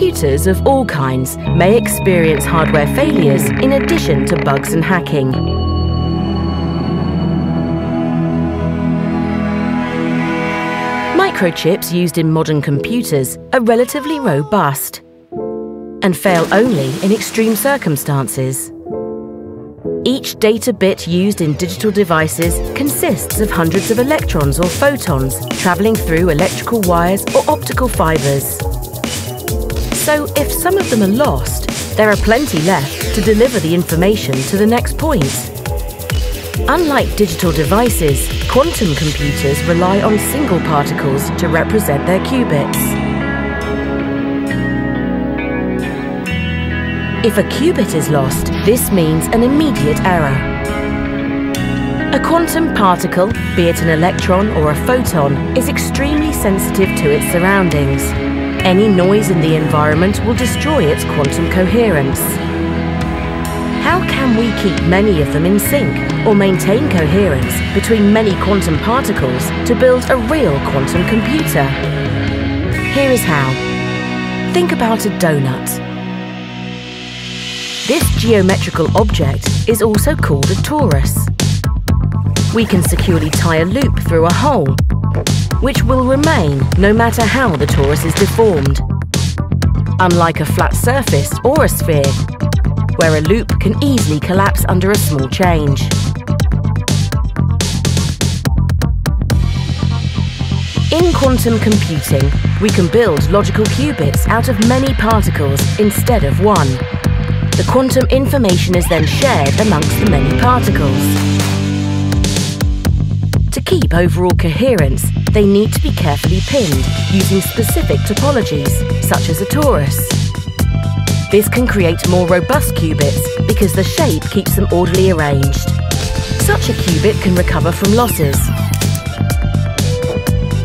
Computers of all kinds may experience hardware failures in addition to bugs and hacking. Microchips used in modern computers are relatively robust and fail only in extreme circumstances. Each data bit used in digital devices consists of hundreds of electrons or photons travelling through electrical wires or optical fibres. So if some of them are lost, there are plenty left to deliver the information to the next point. Unlike digital devices, quantum computers rely on single particles to represent their qubits. If a qubit is lost, this means an immediate error. A quantum particle, be it an electron or a photon, is extremely sensitive to its surroundings. Any noise in the environment will destroy its quantum coherence. How can we keep many of them in sync or maintain coherence between many quantum particles to build a real quantum computer? Here is how. Think about a donut. This geometrical object is also called a torus. We can securely tie a loop through a hole, which will remain no matter how the torus is deformed. Unlike a flat surface or a sphere, where a loop can easily collapse under a small change. In quantum computing, we can build logical qubits out of many particles instead of one. The quantum information is then shared amongst the many particles. To keep overall coherence, they need to be carefully pinned using specific topologies, such as a torus. This can create more robust qubits because the shape keeps them orderly arranged. Such a qubit can recover from losses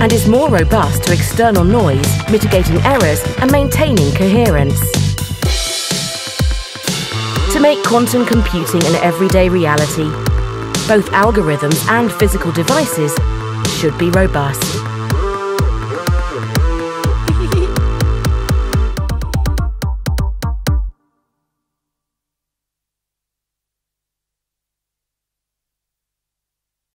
and is more robust to external noise, mitigating errors and maintaining coherence. To make quantum computing an everyday reality, both algorithms and physical devices should be robust.